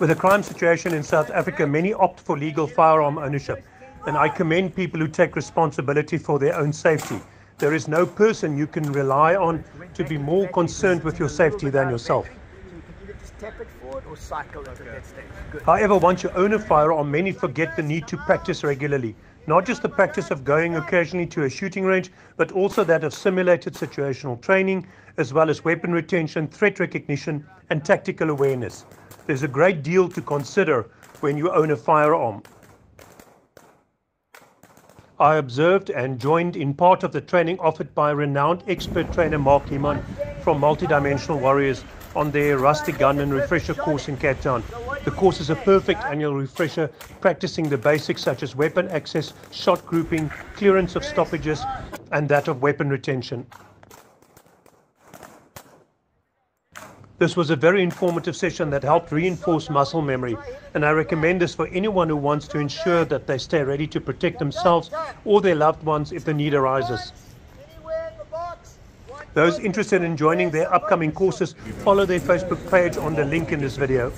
With the crime situation in South Africa, many opt for legal firearm ownership, and I commend people who take responsibility for their own safety. There is no person you can rely on to be more concerned with your safety than yourself. However, once you own a firearm, many forget the need to practice regularly. Not just the practice of going occasionally to a shooting range, but also that of simulated situational training, as well as weapon retention, threat recognition, and tactical awareness. There's a great deal to consider when you own a firearm. I observed and joined in part of the training offered by renowned expert trainer Mark Human from Multidimensional Warriors on their Rusty Gunman refresher course in Cape Town. The course is a perfect annual refresher, practicing the basics such as weapon access, shot grouping, clearance of stoppages, and that of weapon retention. This was a very informative session that helped reinforce muscle memory, and I recommend this for anyone who wants to ensure that they stay ready to protect themselves or their loved ones if the need arises. Those interested in joining their upcoming courses, follow their Facebook page on the link in this video.